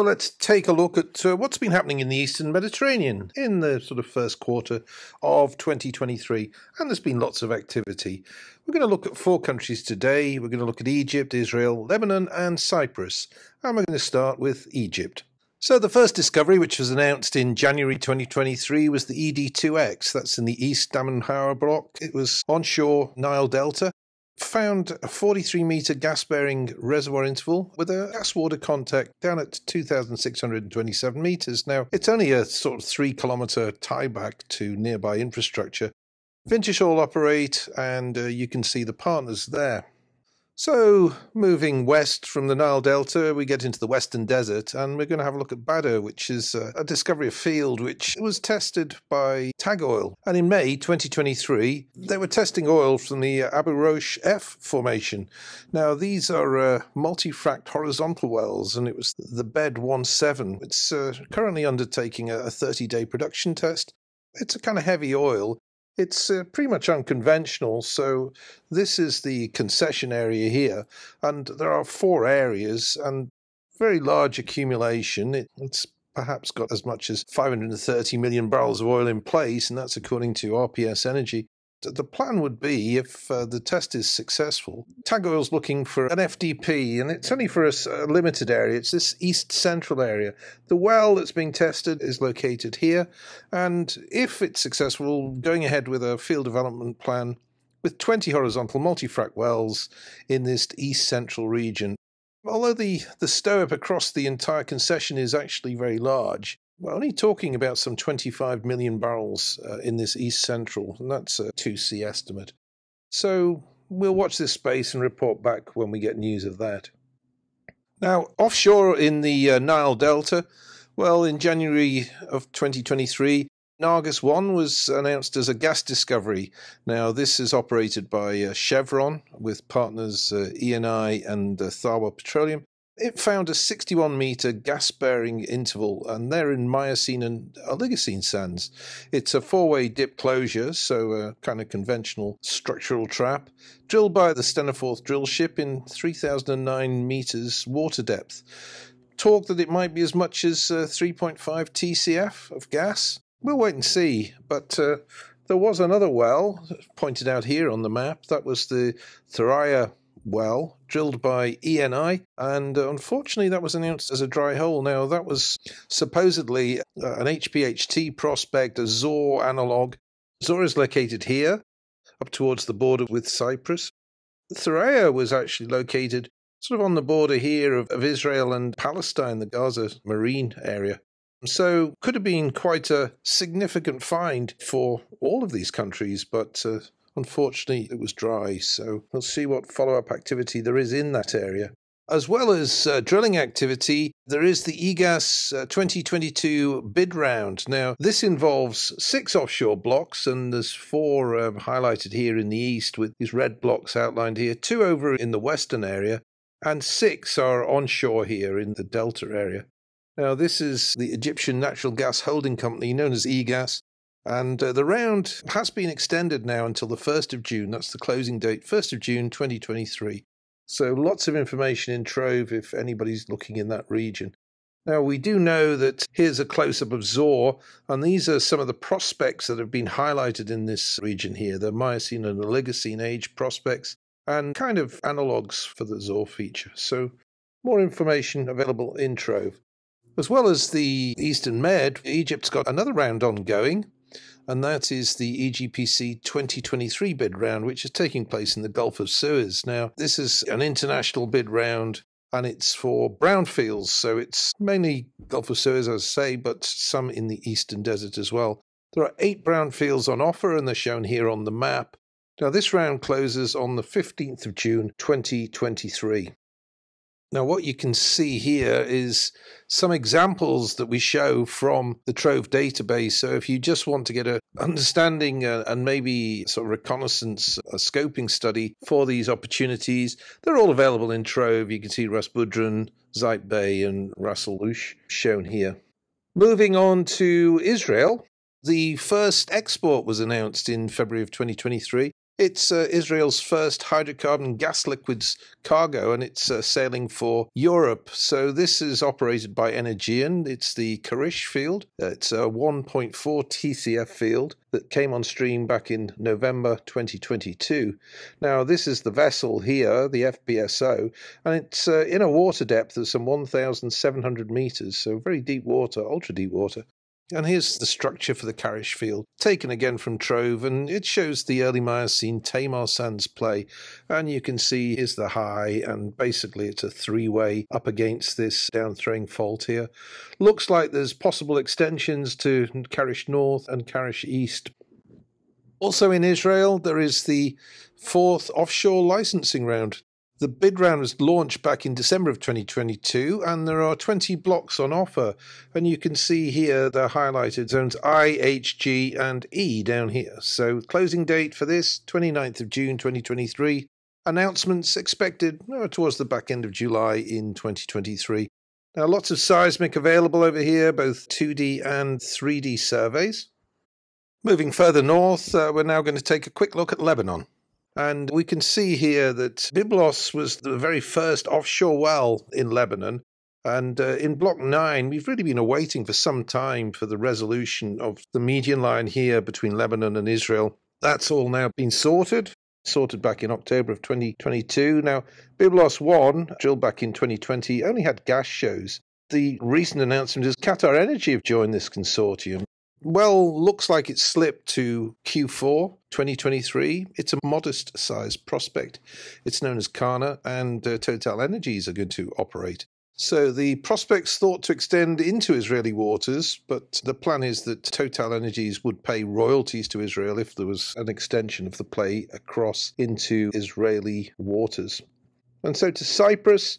So let's take a look at uh, what's been happening in the Eastern Mediterranean in the sort of first quarter of 2023. And there's been lots of activity. We're going to look at four countries today. We're going to look at Egypt, Israel, Lebanon, and Cyprus. And we're going to start with Egypt. So the first discovery, which was announced in January 2023, was the ED2X. That's in the East Damanhour block. It was onshore Nile Delta found a 43 metre gas bearing reservoir interval with a gas water contact down at 2,627 metres. Now, it's only a sort of three kilometre tieback to nearby infrastructure. Wintershall operate, and uh, you can see the partners there. So, moving west from the Nile Delta, we get into the Western Desert, and we're going to have a look at Badr, which is uh, a discovery of field which was tested by Tag Oil. And in May 2023, they were testing oil from the Abu Roash F formation. Now, these are uh, multi-fracked horizontal wells, and it was the Bed 17. It's uh, currently undertaking a 30-day production test. It's a kind of heavy oil, it's uh, pretty much unconventional. So this is the concession area here, and there are four areas and very large accumulation. It, it's perhaps got as much as 530 million barrels of oil in place, and that's according to RPS Energy. The plan would be, if uh, the test is successful, Tag Oil's looking for an FDP, and it's only for a, a, limited area. It's this east central area. The well that's being tested is located here, and if it's successful, going ahead with a field development plan with 20 horizontal multi-frac wells in this east central region. Although the, the STOIIP across the entire concession is actually very large, we're only talking about some 25 million barrels uh, in this east central, and that's a 2C estimate. So we'll watch this space and report back when we get news of that. Now, offshore in the uh, Nile Delta, well, in January of 2023, Nargis 1 was announced as a gas discovery. Now, this is operated by uh, Chevron with partners uh, ENI and uh, Tharwa Petroleum. It found a 61 meter gas bearing interval, and they're in Miocene and Oligocene sands. It's a four way dip closure, so a kind of conventional structural trap, drilled by the Stena Forth drill ship in 3009 meters water depth. Talk that it might be as much as uh, 3.5 TCF of gas. We'll wait and see, but uh, there was another well pointed out here on the map. That was the Thuraya well drilled by ENI, and uh, unfortunately, that was announced as a dry hole. Now, that was supposedly uh, an HPHT prospect, a Zohr analog. Zohr is located here, up towards the border with Cyprus. Thuraya was actually located sort of on the border here of, of Israel and Palestine, the Gaza marine area. So, could have been quite a significant find for all of these countries, but uh, Unfortunately, it was dry, so we'll see what follow up activity there is in that area. As well as uh, drilling activity, there is the EGAS uh, 2022 bid round. Now, this involves six offshore blocks, and there's four um, highlighted here in the east with these red blocks outlined here, two over in the western area, and six are onshore here in the delta area. Now, this is the Egyptian Natural Gas Holding Company, known as EGAS. And uh, the round has been extended now until the 1st of June. That's the closing date, 1st of June 2023. So lots of information in Trove if anybody's looking in that region. Now, we do know that here's a close up of Zohr, and these are some of the prospects that have been highlighted in this region here the Miocene and Oligocene age prospects, and kind of analogues for the Zohr feature. So, more information available in Trove. As well as the Eastern Med, Egypt's got another round ongoing and that is the EGPC 2023 bid round, which is taking place in the Gulf of Suez. Now, this is an international bid round and it's for brownfields, so it's mainly Gulf of Suez, as I say, but some in the Eastern Desert as well. There are eight brownfields on offer, and they're shown here on the map. Now, this round closes on the 15th of June 2023. Now, what you can see here is some examples that we show from the Trove database. So, if you just want to get an understanding uh, and maybe sort of reconnaissance, a scoping study for these opportunities, they're all available in Trove. You can see Ras Budran, Zeit Bay, and Ras Al Ush shown here. Moving on to Israel, the first export was announced in February of 2023. It's uh, Israel's first hydrocarbon gas liquids cargo, and it's uh, sailing for Europe. So this is operated by Energean. It's the Karish field. It's a 1.4 TCF field that came on stream back in November 2022. Now, this is the vessel here, the FPSO, and it's uh, in a water depth of some 1,700 meters, so very deep water, ultra deep water. And here's the structure for the Karish field, taken again from Trove, and it shows the early Miocene Tamar sands play. And you can see here's the high, and basically it's a three-way up against this down-throwing fault here. Looks like there's possible extensions to Karish North and Karish East. Also in Israel, there is the fourth offshore licensing round. The bid round was launched back in December of 2022, and there are 20 blocks on offer. And you can see here the highlighted zones I, H, G, and E down here. So, closing date for this 29th of June 2023. Announcements expected oh, towards the back end of July in 2023. Now, lots of seismic available over here, both 2D and 3D surveys. Moving further north, uh, we're now going to take a quick look at Lebanon. And we can see here that Byblos was the very first offshore well in Lebanon. And uh, in Block 9, we've really been awaiting for some time for the resolution of the median line here between Lebanon and Israel. That's all now been sorted, sorted back in October of 2022. Now, Byblos 1, drilled back in 2020, only had gas shows. The recent announcement is Qatar Energy have joined this consortium. Well, looks like it's slipped to Q4 2023. It's a modest sized prospect. It's known as Qana, and uh, Total Energies are going to operate. So the prospect's thought to extend into Israeli waters, but the plan is that Total Energies would pay royalties to Israel if there was an extension of the play across into Israeli waters. And so to Cyprus,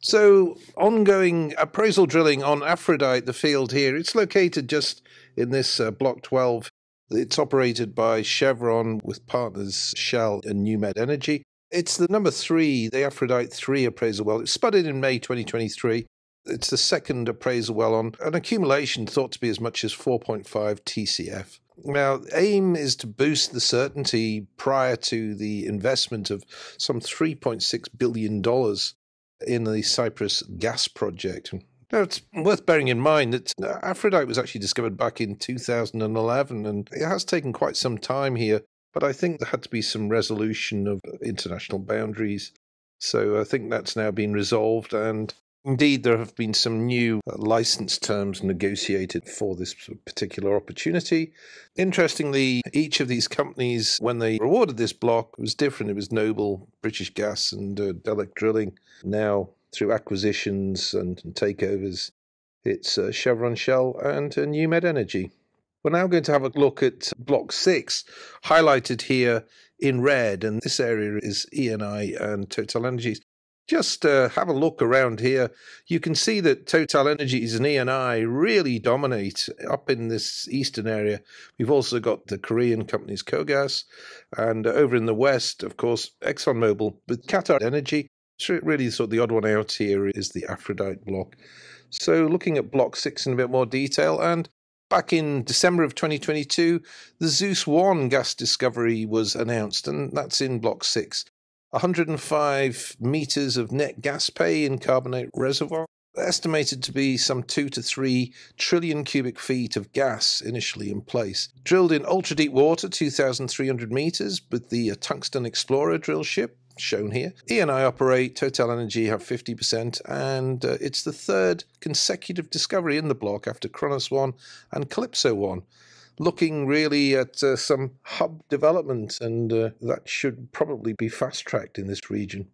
so, ongoing appraisal drilling on Aphrodite, the field here, it's located just in this uh, Block 12. It's operated by Chevron with partners Shell and NewMed Energy. It's the number three, the Aphrodite 3 appraisal well. It spudded in May 2023. It's the second appraisal well on an accumulation thought to be as much as 4.5 TCF. Now, aim is to boost the certainty prior to the investment of some $3.6 billion in the Cyprus gas project. Now, it's worth bearing in mind that Aphrodite was actually discovered back in 2011, and it has taken quite some time here. But I think there had to be some resolution of international boundaries. So I think that's now been resolved, and Indeed, there have been some new uh, license terms negotiated for this particular opportunity. Interestingly, each of these companies, when they awarded this block, was different. It was Noble, British Gas, and uh, Delek Drilling. Now, through acquisitions and, takeovers, it's uh, Chevron Shell and uh, NewMed Energy. We're now going to have a look at Block 6, highlighted here in red, and this area is ENI and Total Energies just uh, have a look around here. You can see that Total Energies and ENI really dominate up in this eastern area. We've also got the Korean companies KOGAS, and over in the west, of course, ExxonMobil with Qatar Energy. So really, sort of the odd one out here is the Aphrodite block. So looking at Block 6 in a bit more detail, and Back in December of 2022, the Zeus 1 gas discovery was announced, and that's in Block 6. 105 meters of net gas pay in carbonate reservoir, estimated to be some 2 to 3 trillion cubic feet of gas initially in place. Drilled in ultra deep water, 2,300 meters, with the Tungsten Explorer drill ship shown here. ENI operate, Total Energy have 50%, and uh, it's the third consecutive discovery in the block after Kronos 1 and Calypso 1 looking really at uh, some hub development, and uh, that should probably be fast tracked in this region.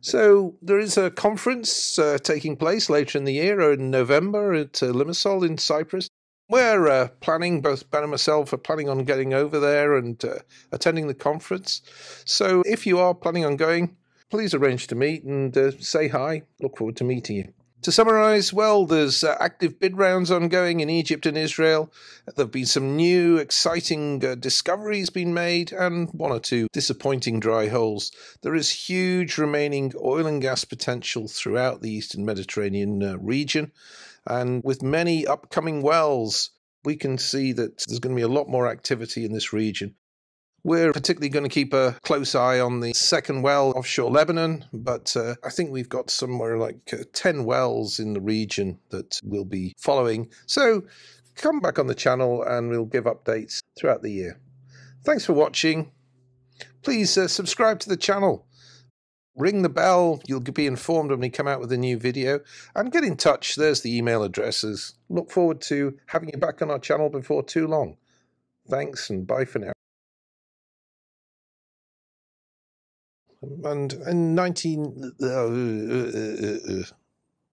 So there is a conference uh, taking place later in the year, in November, at uh, Limassol in Cyprus. We're uh, planning, both Ben and myself are planning on getting over there and uh, attending the conference. So if you are planning on going, please arrange to meet and say hi. Look forward to meeting you. To summarise, well, there's uh, active bid rounds ongoing in Egypt and Israel. There have been some new, exciting uh, discoveries being made, and one or two disappointing dry holes. There is huge remaining oil and gas potential throughout the Eastern Mediterranean uh, region, and with many upcoming wells, we can see that there's going to be a lot more activity in this region. We're particularly going to keep a close eye on the second well offshore Lebanon, but uh, I think we've got somewhere like uh, 10 wells in the region that we'll be following. So come back on the channel and we'll give updates throughout the year. Thanks for watching. Please uh, subscribe to the channel. Ring the bell, you'll be informed when we come out with a new video. And get in touch, there's the email addresses. Look forward to having you back on our channel before too long. Thanks and bye for now. And in 19. Uh, uh, uh,